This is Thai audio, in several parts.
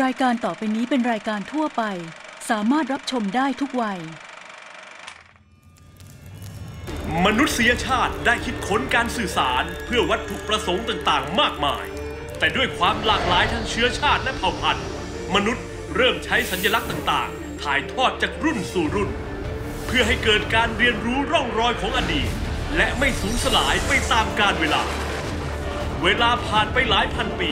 รายการต่อไปนี้เป็นรายการทั่วไป สามารถรับชมได้ทุกวัย มนุษยชาติได้คิดค้นการสื่อสารเพื่อวัตถุประสงค์ต่างๆ มากมาย แต่ด้วยความหลากหลายทางเชื้อชาติและเผ่าพันธุ์ มนุษย์เริ่มใช้สัญลักษณ์ต่างๆ ถ่ายทอดจากรุ่นสู่รุ่น เพื่อให้เกิดการเรียนรู้ร่องรอยของอดีต และไม่สูญสลายไปตามกาลเวลา เวลาผ่านไปหลายพันปี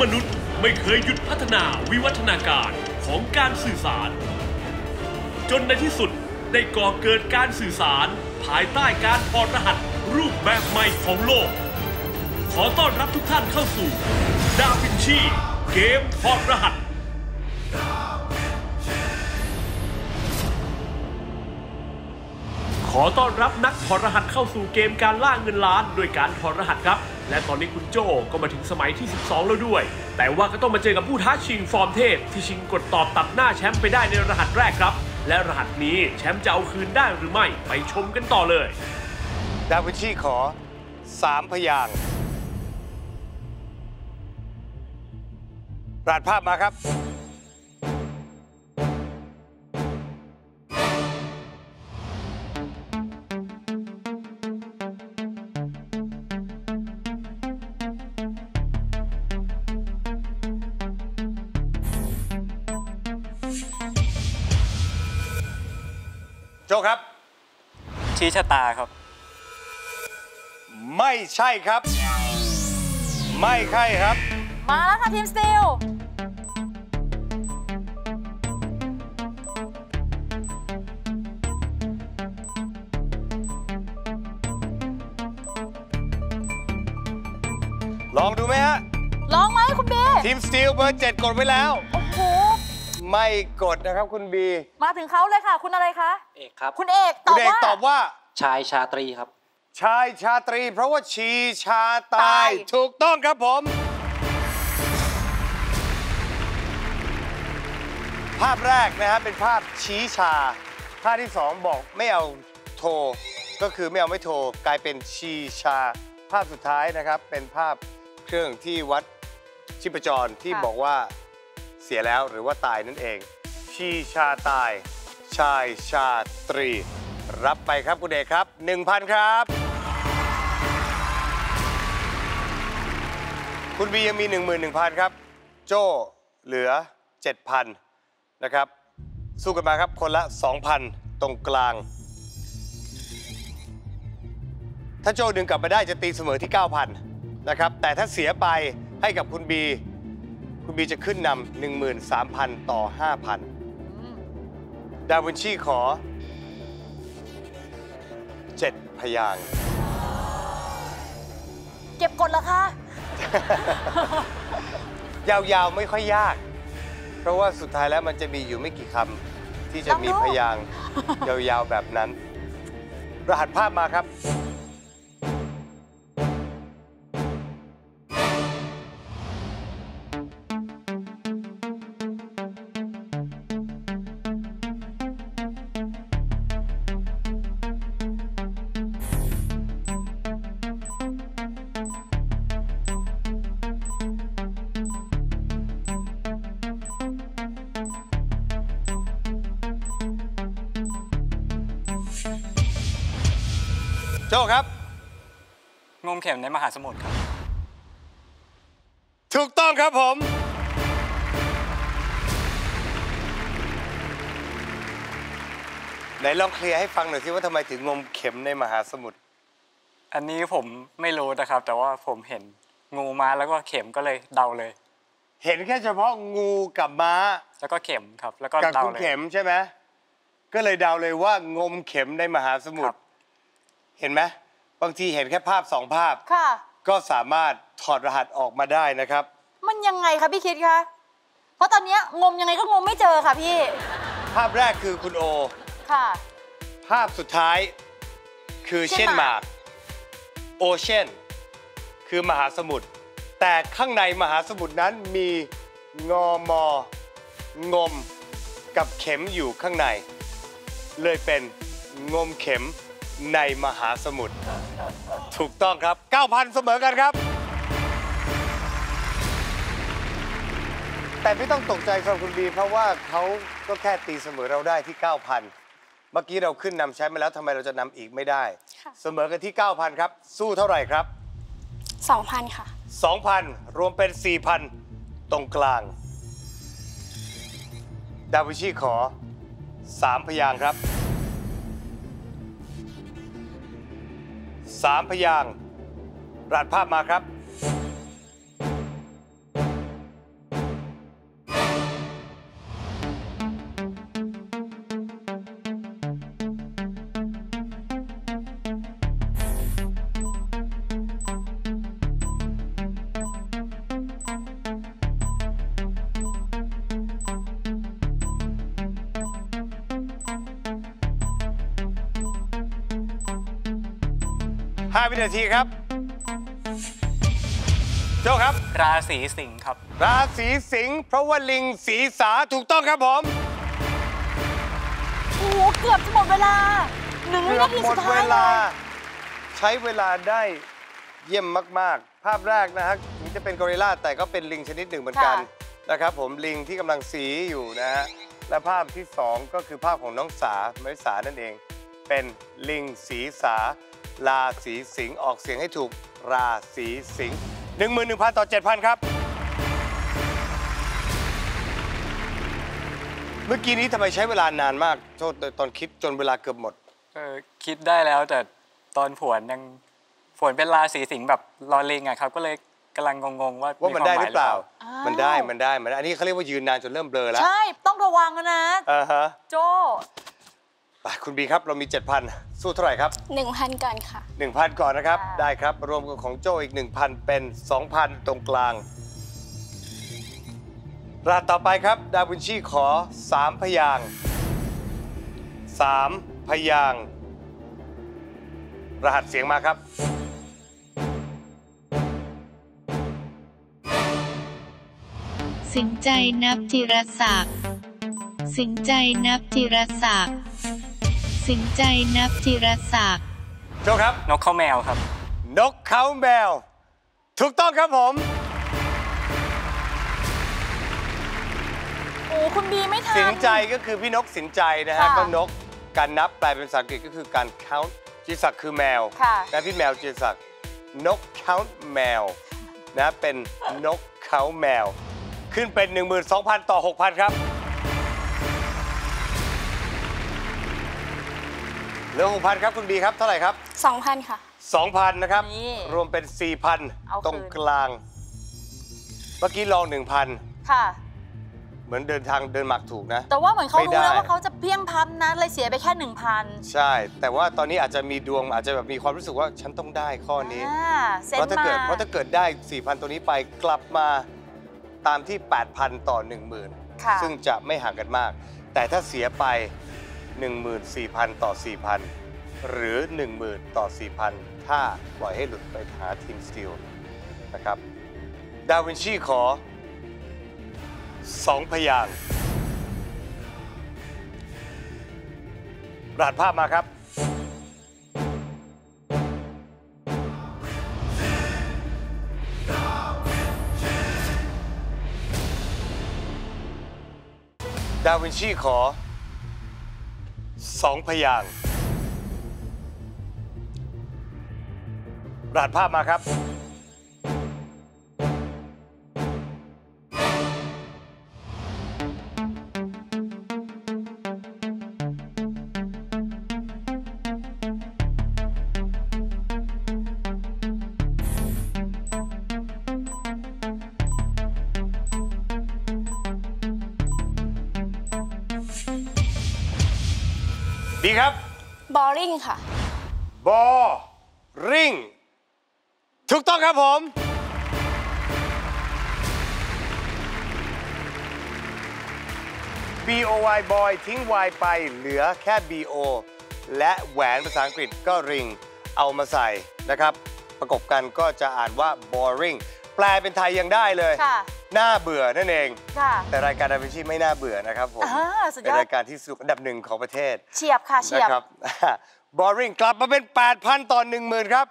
มนุษย์ ไม่เคยหยุดพัฒนาวิวัฒนาการของการสื่อสาร จนในที่สุดได้ก่อเกิดการสื่อสารภายใต้การถอรหัสรูปแบบใหม่ของโลก ขอต้อนรับทุกท่านเข้าสู่ ดาวินชี เกมถอรหัสขอต้อนรับนักถอดรหัสเข้าสู่เกมการล่าเงินล้าน ด้วยการถอดรหัสครับ และตอนนี้คุณโจก็มาถึงสมัยที่ 12 แล้วด้วย แต่ว่าก็ต้องมาเจอกับผู้ท้าชิงฟอร์มเทพ ที่ชิงกดตอบตัดหน้าแชมป์ไปได้ในรหัสแรกครับ และรหัสนี้แชมป์จะเอาคืนได้หรือไม่ไปชมกันต่อเลย ดาวินชีขอสามพยางรหัสภาพมาครับ ชี้ชะตาครับ ไม่ใช่ครับ ไม่ใช่ครับ มาแล้วค่ะทีมสตีลลองดูไหมฮะ ลองไหมคุณบีทีมสตีลเบอร์เจ็ดกดไว้แล้ว โอ้โห ไม่กดนะครับคุณบี มาถึงเขาเลยค่ะ คุณอะไรคะ เอกครับ คุณเอกตคุอณบเอกว่า ตอบว่า ชายชาตรีครับ ชายชาตรี เพราะว่าชีชาตาตาย ย ถูกต้องครับผม ภาพแรกนะฮะเป็นภาพชี้ชา ภาพที่สองบอกไม่เอาโทร ก็คือไม่เอาไม่โทร กลายเป็นชีชา ภาพสุดท้ายนะครับ เป็นภาพเครื่องที่วัดชีพจรที่บอกว่า เสียแล้วหรือว่าตายนั่นเอง ชีชาตาย ชายชาตรี รับไปครับคุณเอกครับ 1,000 ครับ คุณบียังมี 11,000 ครับ โจ้เหลือ 7,000 นะครับ สู้กันมาครับคนละ 2,000 ตรงกลาง ถ้าโจ้ดึงกลับมาได้จะตีเสมอที่ 9,000 นะครับ แต่ถ้าเสียไปให้กับคุณบี คุณบีจะขึ้นนำ13,000 ต่อ 5,000 ดาวินชีขอ 7 พยางค์เก็บกดเหรอคะ ยาวๆ ไม่ค่อยยาก เพราะว่าสุดท้ายแล้วมันจะมีอยู่ไม่กี่คำที่จะมีลองดูพยางค์ยาวๆแบบนั้น รหัสภาพมาครับ โจ้ครับ งมเข็มในมหาสมุทรครับ ถูกต้องครับผม ไหนลองเคลียร์ให้ฟังหน่อยสิว่าทำไมถึงงมเข็มในมหาสมุทร อันนี้ผมไม่รู้นะครับ แต่ว่าผมเห็นงูมาแล้วก็เข็มก็เลยเดาเลย เห็นแค่เฉพาะงูกับม้า แล้วก็เข็มครับ แล้วก็กับเดาคุณเลย เข็มใช่ไหมก็เลยเดาเลยว่างมเข็มในมหาสมุทครัร บ เห็นไหมบางทีเห็นแค่ภาพสองภาพ ค่ะ ก็สามารถถอดรหัสออกมาได้นะครับ มันยังไงคะพี่คิดคะ เพราะตอนเนี้ยงมยังไงก็งมไม่เจอค่ะพี่ ภาพแรกคือคุณโอ ค่ะ ภาพสุดท้ายคือเช่เช่นนหหมามาก กโอเชียนคือมหาสมุทรแต่ข้างในมหาสมุทรนั้นมีงอมองม กับเข็มอยู่ข้างใน เลยเป็นงมเข็ม ในมหาสมุทรถูกต้องครับ 9,000 เสมอกันครับ แต่ไม่ต้องตกใจครับคุณบี เพราะว่าเขาก็แค่ตีเสมอเราได้ที่ 9,000 เมื่อกี้เราขึ้นนำใช้มาแล้วทำไมเราจะนำอีกไม่ได้ค่ะเสมอกันที่ 9,000 ครับ สู้เท่าไหร่ครับ 2,000 ค่ะ 2,000 รวมเป็น 4,000 ตรงกลาง ดาวินชีขอ 3 พยางค์ครับ 3 พยางค์รัดภาพมาครับ 5 วินาทีครับ โจครับ ราศีสิงห์ครับ ราศีสิงห์เพราะว่าลิงสีสาถูกต้องครับผม โอ้โหเกือบจะหมดเวลาหนึ่งวิเกือนาบทีหมสุดดท้าเวยเลลา ยใช้เวลาได้เยี่ยมมาก ๆ ภาพแรกนะฮะถึงจะเป็นกอริลลาแต่ก็เป็นลิงชนิดหนึ่งเหมือนกันค่ะนะครับผมลิงที่กำลังสีอยู่นะฮะและภาพที่ 2 ก็คือภาพของน้องสาไม่สานั่นเอง เป็นลิงสีสา ราศีสิงห์ออกเสียงให้ถูกราศีสิงห์11,000 ต่อ 7,000 ครับ เมื่อกี้นี้ทำไมใช้เวลานานมากโทษตอนคิดจนเวลาเกือบหมด เออคิดได้แล้วแต่ตอนผวนยังผวนเป็นราศีสิงห์แบบรอลิงอะครับ ก็เลยกำลังงงๆว่าว่ามันควได้หหมรือเปล่าอ้าวมันได้มันได้มันได้อันนี้เขาเรียกว่ายืนนานจนเริ่มเบลอแล้ว ใช่ ต้องระวังนะอ่าฮะ โจ ไปคุณบีครับเรามี 7,000 สู้เท่าไหร่ครับ 1,000 ก่อนค่ะ 1,000 ก่อนนะครับค่ะได้ครับ รวมกับของโจอีก 1,000 เป็น 2,000 ตรงกลางรหัสต่อไปครับ ดาวินชีขอ 3 พยางค์3พยางค์รหัสเสียงมาครับสิงใจนับจิรศักดิ์สิงใจนับจิรศักดิ์ สิงใจนับจิรศักดิ์โจครับ นกเข้าแมวครับ นกเขาแมว ถูกต้องครับผม โอ้คุณบีไม่ทัน สินใจก็คือพี่นกสินใจนะฮะ ค่ะ ก็นก การนับแปลเป็นภาษาอังกฤษก็คือการ count จิตศักดิ์คือแมว ค่ะ นะพี่แมวจิตศักดิ์นก count แมวนะเป็นนกเขาแมว ขึ้นเป็น 12,000 ต่อ 6,000 ครับ เหลือ6,000ครับคุณบีครับเท่าไหร่ครับ 2,000 ค่ะ 2,000 นะครับ นี่รวมเป็น เอา4,000 ตรงคืน กลาง เมื่อกี้ลอง1,000ค่ะเหมือนเดินทางเดินหมักถูกนะ แต่ว่าเหมือนเขาไม่รู้ได้ แล้วว่าเขาจะเพียงพับนะเลยเสียไปแค่หนึ่งพันใช่ แต่ว่าตอนนี้อาจจะมีดวงอาจจะแบบมีความรู้สึกว่าฉันต้องได้ข้อนี้อ่าเซ็นเพราะถ้ามา เกิดเพราะถ้าเกิดได้ 4,000 ตัวนี้ไปกลับมาตามที่ 8,000 ต่อค่ะ10,000ซึ่งจะไม่ห่างกันมาก แต่ถ้าเสียไป 14,000 ต่อ 4,000 หรือ 10,000 ต่อ 4,000 ถ้าปล่อยให้หลุดไปหาทีมสตีลนะครับ ดาวินชีขอ 2 พยางรหัสภาพมาครับดาวินชีขอ สองพยางรหัสภาพมาครับ ดีครับ boring ค่ะ บอริงถูกต้องครับผม B O Y boy ทิ้ง Y ไปเหลือแค่ B O และแหวนภาษาอังกฤษก็ริงเอามาใส่นะครับ ประกบกันก็จะอ่านว่า boring แปลเป็นไทยยังได้เลยค่ะ น่าเบื่อนั่นเอง ค่ะ แต่รายการดาวินชีไม่น่าเบื่อนะครับผม อ่าสุดเป็นยอดรายการที่สนุกอันดับหนึ่งของประเทศเฉียบค่ะเฉียบนะครับ boring กลับมาเป็น 8,000 ต่อ 10,000 ครับ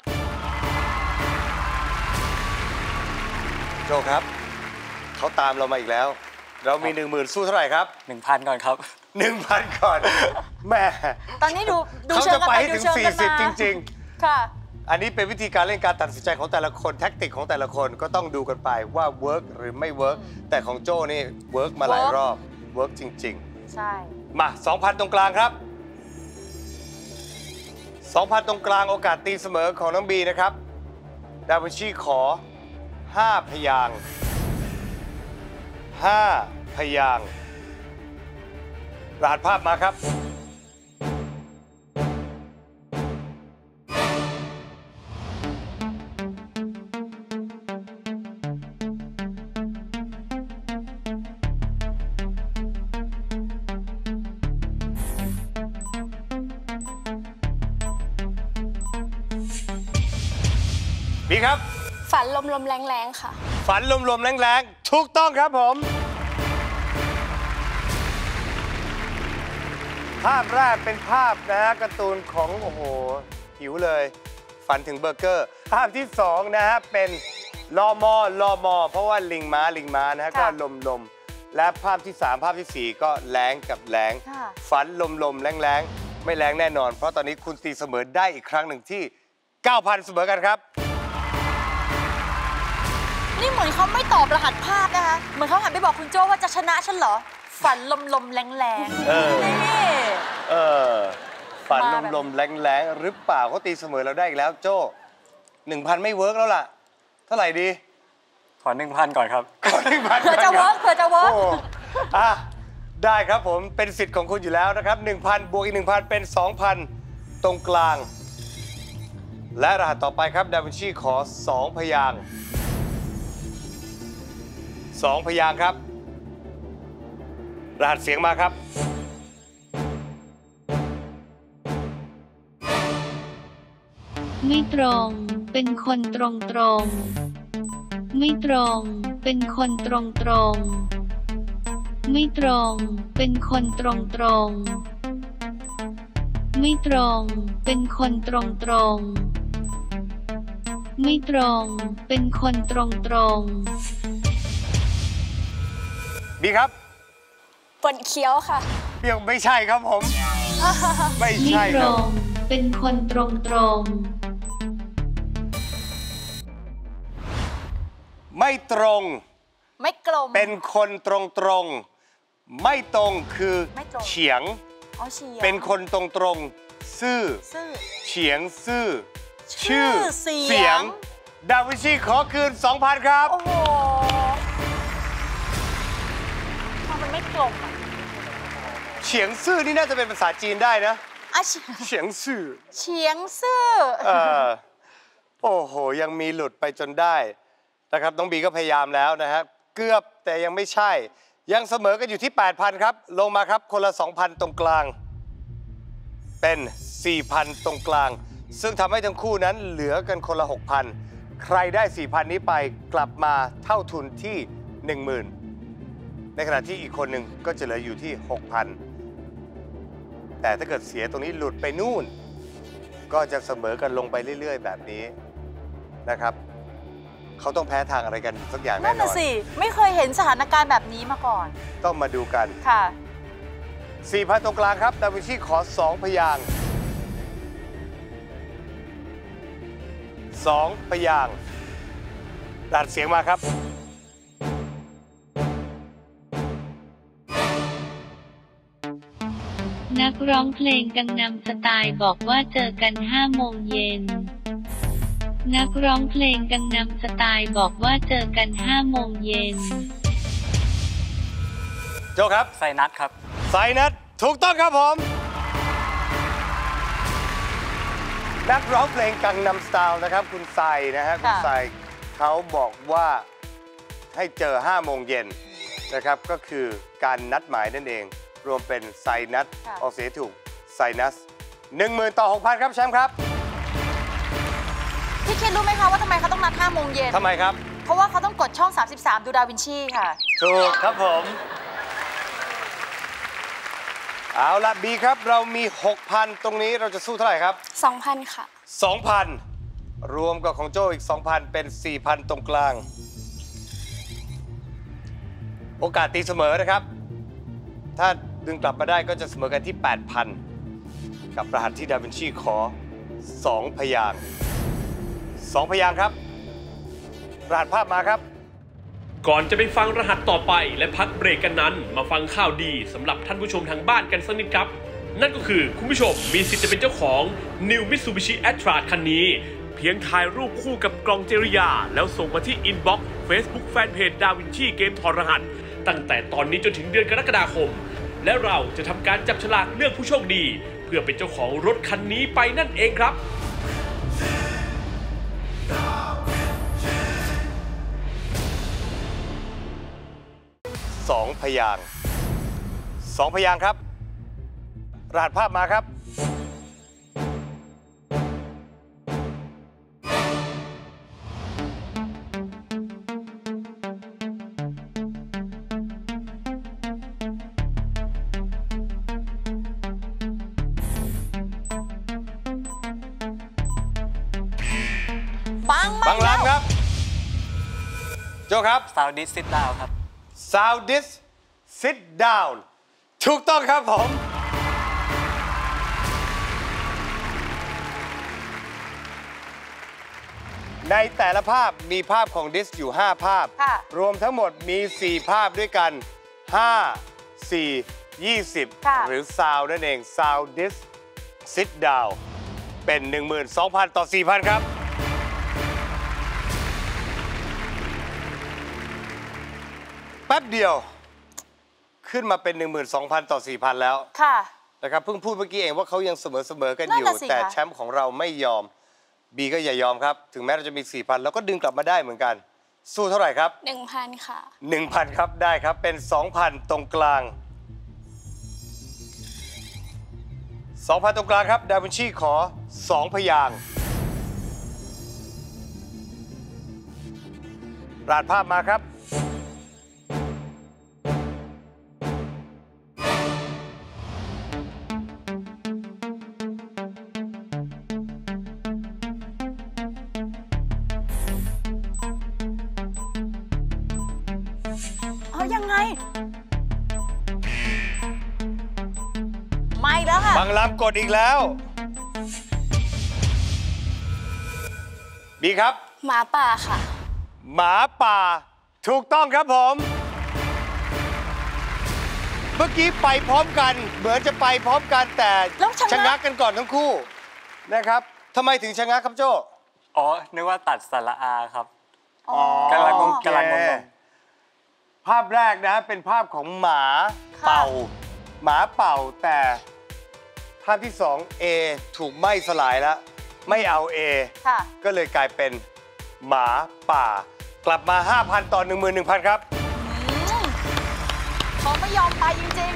โจครับ เขาตามเรามาอีกแล้ว เรามี 10,000 สู้เท่าไหร่ครับ1,000ก่อนครับ 1,000 ก่อนแม่ตอนนี้ดูดูเขาเชิจะงกันไปไปให้ดูถึง เชิงกันมา40 จริงค่ะๆ อันนี้เป็นวิธีการเล่นการตัดสินใจของแต่ละคนแท็กติกของแต่ละคนก็ต้องดูกันไปว่า work หรือไม่ work แต่ของโจ้นี่ work มาหลาย work รอบ work จริง ใช่ ๆ มา 2,000 ตรงกลางครับ 2,000 ตรงกลางโอกาสตีเสมอของน้องบีนะครับ ดาวินชีขอ 5 พยางค์5พยางค์รหัสภาพมาครับบี ลมลมๆแรงแรงๆค่ะ ฝันลมๆแรงๆถูกต้องครับผม ภาพแรกเป็นภาพนะฮะการ์ตูนของ โอ้โห หิวเลย ฝันถึงเบอร์เกอร์ ภาพที่สองนะฮะเป็นลอมอลอมอ เพราะว่าลิงม้าลิงม้านะฮะค่ะก็ลมลมๆ และภาพที่3ภาพทีสี่4ก็แรงกับแรง ค่ะ ฝันลมลมๆแรงแรงๆ ไม่แรงแน่นอน เพราะตอนนี้คุณตีเสมอได้อีกครั้งหนึ่งที่ 9,000 เสมอกันครับนี่ เหมือนเขาไม่ตอบรหัสภาพนะคะ เหมือนเขาหันไปบอกคุณโจ้ว่าจะชนะฉันเหรอ ฝันลมลมๆแรงแรงเออนี่เออ ฝันมาแบบลมๆแรงๆหรือเปล่าเขาตีเสมอเราได้อีกแล้วโจ้หนึ่งพันไม่ work แล้วล่ะ เท่าไหร่ดี ขอ1,000ก่อนครับ ขอหนึ่งพันเผื่อจะ work เผื่อจะ work โอ้อะได้ครับผมเป็นสิทธิ์ของคุณอยู่แล้วนะครับ 1,000 บวกอีก 1,000 เป็น 2,000 ตรงกลาง และรหัสต่อไปครับ ดาวินชีขอ 2 พยางค์ 2พยางค์ครับ รหัสเสียงมาครับ ไม่ตรง เป็นคนตรงตรง ไม่ตรง เป็นคนตรงตรง ไม่ตรง เป็นคนตรงตรง ไม่ตรง เป็นคนตรงตรงไม่ตรง เป็นคนตรงตรง บีครับปวดเคี้ยวค่ะ เปียกไม่ใช่ครับผม ไม่ไม่ใช่ตครรับ งเป็นคนตรงตรงไม่ตรงไม่กลม เป็นคนตรงตรงๆไม่ตรงคือไม่ตรง เฉียง อ๋อเฉียงเป็นคนตรงตรงๆซื่อ ซื่อ เฉียงซื่อชื่อเสียง ดาวินชีขอคืน 2,000 ครับ โอ้โห ฉียงซื่อนี่น่าจะเป็นภาษาจีนได้นะอะเฉียงเฉียงซื่อเฉียงซื่อเออโอ้โห ยังมีหลุดไปจนได้นะครับน้องบีก็พยายามแล้วนะครับเกือบแต่ยังไม่ใช่ ยังเสมอกันอยู่ที่ 8,000 ครับ ลงมาครับคนละ 2,000 ตรงกลาง เป็น 4,000 ตรงกลาง ซึ่งทำให้ทั้งคู่นั้นเหลือกันคนละ 6,000 ใครได้ 4,000 นี้ไปกลับมาเท่าทุนที่ 10,000 ในขณะที่อีกคนหนึ่งก็จะเหลืออยู่ที่ 6,000 แต่ถ้าเกิดเสียตรงนี้หลุดไปนู่น ก็จะเสมอกันลงไปเรื่อย ๆ แบบนี้นะครับ เขาต้องแพ้ทางอะไรกันสักอย่างนั่แน่นนน่ะอนสิ ไม่เคยเห็นสถานการณ์แบบนี้มาก่อน ต้องมาดูกันค่ะ4,000ตรงกลางครับ ดาวินชีขอ2พยางค์2พยางค์ดัดเสียงมาครับ กร้องเพลงกังนำสไตล์บอกว่าเจอกัน5โมงเย็น นักร้องเพลงกังนำสไตล์บอกว่าเจอกัน5โมงเย็น โจครับไซนัสครับ ไซนัทถูกต้องครับผม นักร้องเพลงกังนำสไตล์นะครับ คุณไซนะฮะคุณค่ะไซเขาบอกว่าให้เจอ5โมงเย็นนะครับก็คือการนัดหมายนั่นเอง รวมเป็นไซนัทออกเสียงถูกไซนัส10,000 ต่อ 6,000 ครับแชมป์ครับ พี่คิดรู้ไหมคะว่าทำไมเขาต้องนัด5โมงเย็นทำไมครับ เพราะว่าเขาต้องกดช่อง 33 ดูดาวินชีค่ะ ถูกครับผม เอาละบีครับเรามี 6,000 ตรงนี้เราจะสู้เท่าไหร่ครับ 2,000 ค่ะ 2,000 รวมกับของโจอีก 2,000 เป็น 4,000 ตรงกลาง โอกาสตีเสมอนะครับ ถ้า ดึงกลับมาได้ก็จะเสมอกันที่ 8,000 กับรหัสที่ดาวินชีขอ 2 พยางสองพยางครับ รหัสภาพมาครับ ก่อนจะไปฟังรหัสต่อไปและพักเบรกกันนั้น มาฟังข่าวดีสำหรับท่านผู้ชมทางบ้านกันสักนิดครับ นั่นก็คือคุณผู้ชมมีสิทธิ์จะเป็นเจ้าของ New Mitsubishi a t r a คันนี้ เพียงถ่ายรูปคู่กับกล่องเจริยา แล้วส่งมาที่อินบ็อกซ์ Facebook Fanpage ดาวินชีเกมถอดรหัส ตั้งแต่ตอนนี้จนถึงเดือนกรกฎาคม และเราจะทำการจับฉลากเลือกผู้โชคดี เพื่อเป็นเจ้าของรถคันนี้ไปนั่นเองครับ สองพยางค์สองพยางค์ครับ รหัสภาพมาครับ ครับซาวดิสซิดดาวครับ Sound this sit down ถูกต้องครับผม ในแต่ละภาพมีภาพของดิสอยู่ 5 ภาพค่ะรวมทั้งหมดมี 4 ภาพด้วยกัน 5 4 20ค่ะหรือ Sound นั่นเอง Sound this sit down เป็น 12,000 ต่อ 4,000 ครับ แป๊บเดียว ขึ้นมาเป็น 12,000 ต่อ 4,000 แล้วค่ะนะครับเพิ่งพูดเมื่อกี้เองว่าเขายังเสมอเสมอๆกันนั่อนยู่น่ะสิแต่คะแชมป์ของเราไม่ยอมบีก็อย่ายอมครับ ถึงแม้เราจะมี 4,000 แล้วก็ดึงกลับมาได้เหมือนกัน สู้เท่าไหร่ครับ 1,000 ค่ะ 1,000 ครับได้ครับเป็น 2,000 ตรงกลาง 2,000 ตรงกลางครับดาวินชีขอ 2 พยางค์รหัสภาพมาครับ บางลำกดอีกแล้ว บีครับ หมาป่าค่ะ หมาป่า ถูกต้องครับผม เมื่อกี้ไปพร้อมกัน เหมือนจะไปพร้อมกันแต่แล้วชะงัก ชะงักกันก่อนทั้งคู่นะครับทำไมถึงชะงักครับโจ้อ๋อ นึกว่าตัดสระอาครับ อ๋อกำลังงงโอเคกำลังงง ภาพแรกนะเป็นภาพของหมาค่ะ เป่า หมาเป่าแต่ ภาพที่สอง A ถูกไหม้สลายแล้ว ไม่เอา A ค่ะ ก็เลยกลายเป็นหมาป่า กลับมา 5,000 ต่อ 11,000 ครับอืมเขาไม่ยอมไปจริง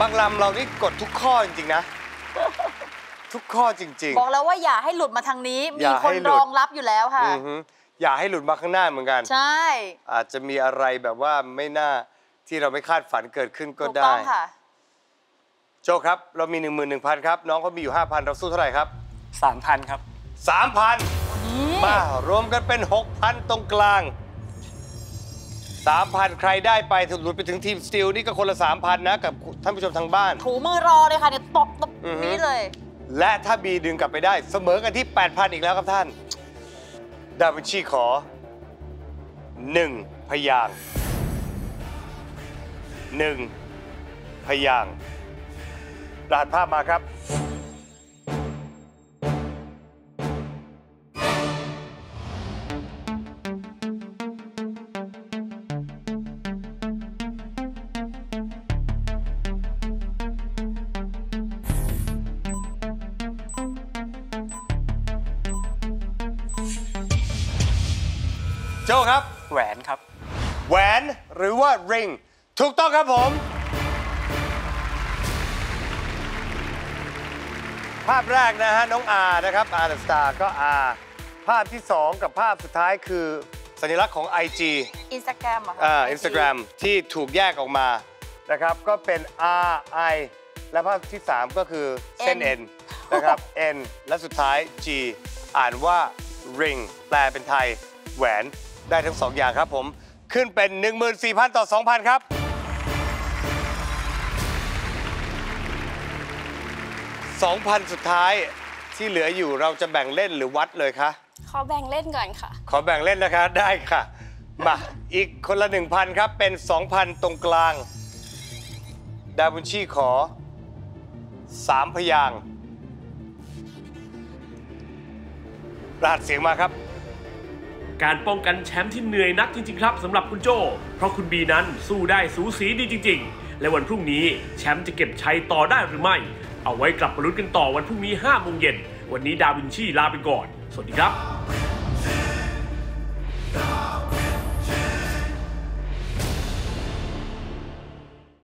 บางลำเรานี่กดทุกข้อจริง ๆ นะ ทุกข้อจริง ๆ บอกแล้วว่าอย่าให้หลุดมาทางนี้ อมีย่าคนให้หลุรด องรับอยู่แล้วค่ะ อือฮึอย่าให้หลุดมาข้างหน้าเหมือนกัน ใช่อาจจะมีอะไรแบบว่าไม่น่าที่เราไม่คาดฝันเกิดขึ้นก็ถูกได้ ต้องค่ะ โจครับเรามี 11,000 ครับ น้องเขามีอยู่ 5,000 เราสู้เท่าไหร่ครับสามพันครับ 3,000 มารวมกันเป็น 6,000 ตรงกลาง 3,000 ใครได้ไปถึงหลุดไปถึงทีมสตีลนี่ก็คนละ 3,000 นะกับท่านผู้ชมทางบ้าน ถูมือรอเลยค่ะเนี่ยตบตบอือฮึนี่เลย และถ้าบีดึงกลับไปได้เสมอกันที่ 8,000 อีกแล้วครับท่าน ดาวินชีขอ 1 พยางค์1พยาง ค์รหัสภาพมาครับ โจ้ครับ แหวนครับ แหวนหรือว่า ring ถูกต้องครับผม ภาพแรกนะฮะน้องอาร์นะครับอาร์สตาร์ก็ R ภาพที่ 2 กับภาพสุดท้ายคือสัญลักษณ์ของ IG อินสตาแกรมอะค่ะอ่า Instagram ที่ถูกแยกออกมานะครับก็เป็น R I และภาพที่ 3 ก็คือเส้น N นะครับ N และสุดท้าย G อ่านว่า ring แปลเป็นไทย แหวนได้ทั้งสองอย่างครับผม ขึ้นเป็น 14,000 ต่อ 2,000 ครับ 2,000 สุดท้ายที่เหลืออยู่เราจะแบ่งเล่นหรือวัดเลยคะ ขอแบ่งเล่นก่อนค่ะ ขอแบ่งเล่นนะคะได้ค่ะ มา อีกคนละ 1,000 ครับ เป็น 2,000 ตรงกลาง ดาวินชีขอ 3 พยางค์รหัสเสียงมาครับ การป้องกันแชมป์ที่เหนื่อยนักจริง ๆ ครับสำหรับคุณโจเพราะคุณบีนั้นสู้ได้สูสีดีจริง ๆ และวันพรุ่งนี้แชมป์จะเก็บชัยต่อได้หรือไม่ เอาไว้กลับมาลุ้นกันต่อวันพรุ่งนี้5โมงเย็น วันนี้ดาวินชีลาไปก่อน สวัสดีครับ